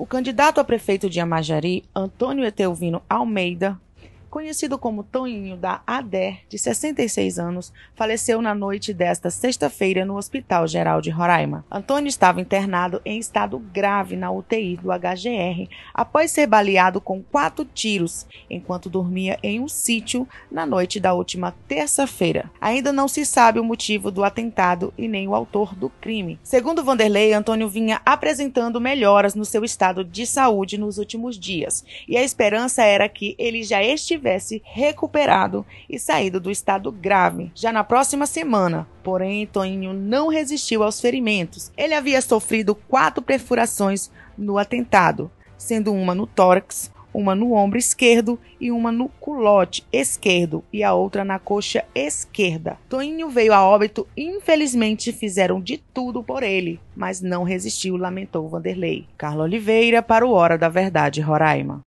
O candidato a prefeito de Amajari, Antônio Etelvino Almeida, conhecido como Toninho da ADER, de 66 anos, faleceu na noite desta sexta-feira no Hospital Geral de Roraima. Antônio estava internado em estado grave na UTI do HGR após ser baleado com quatro tiros enquanto dormia em um sítio na noite da última terça-feira. Ainda não se sabe o motivo do atentado e nem o autor do crime. Segundo Vanderlei, Antônio vinha apresentando melhoras no seu estado de saúde nos últimos dias e a esperança era que ele já estivesse tivesse recuperado e saído do estado grave já na próxima semana. Porém, Toninho não resistiu aos ferimentos. Ele havia sofrido quatro perfurações no atentado, sendo uma no tórax, uma no ombro esquerdo e uma no culote esquerdo e a outra na coxa esquerda. Toninho veio a óbito infelizmente fizeram de tudo por ele, mas não resistiu, lamentou Vanderlei. Carla Oliveira para o Hora da Verdade, Roraima.